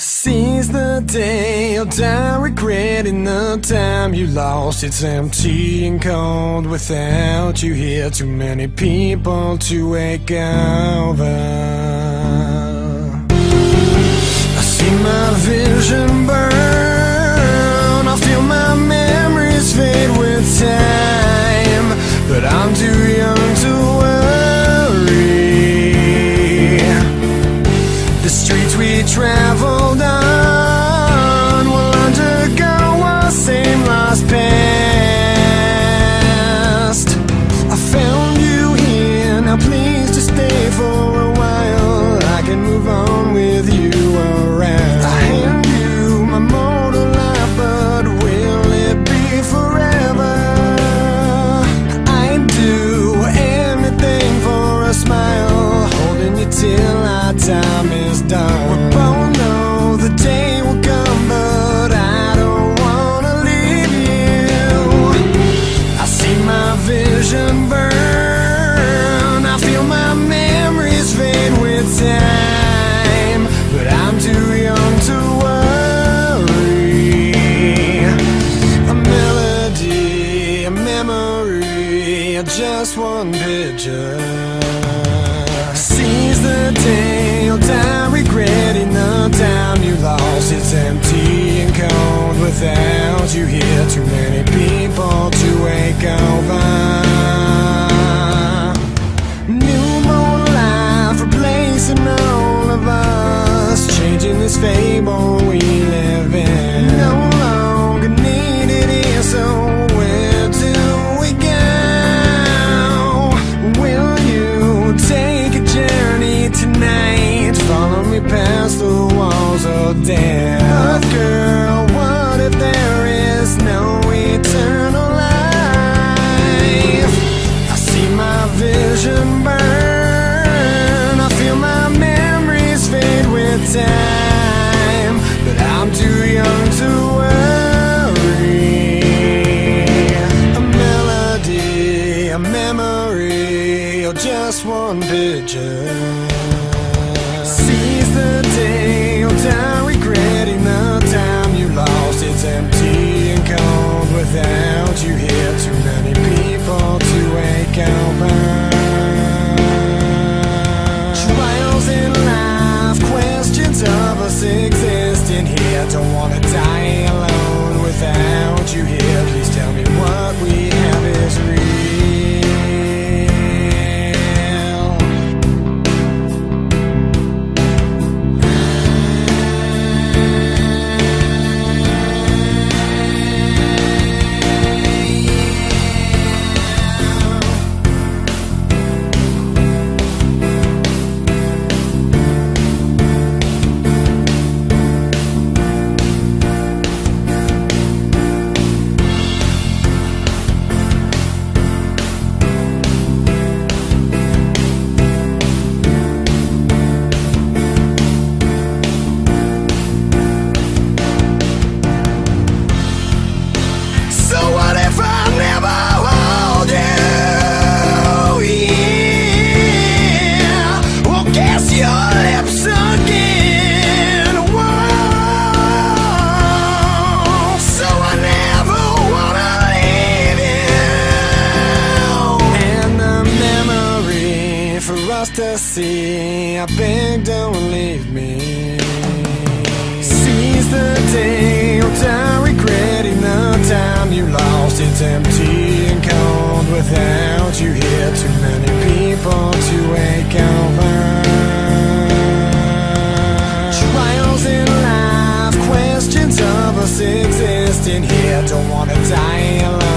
Since the day you died regretting the time you lost. It's empty and cold without you here. Too many people to wake over. I see my vision burn. can move on. the walls are damp But girl, what if there is no eternal life? I see my vision burn I feel my memories fade with time But I'm too young to worry A melody, a memory Or just one picture. see, I beg, don't leave me. Seize the day, or die regretting the time you lost. It's empty and cold without you here. Too many people to wake over. Trials in life, questions of us existing here. Don't wanna die alone.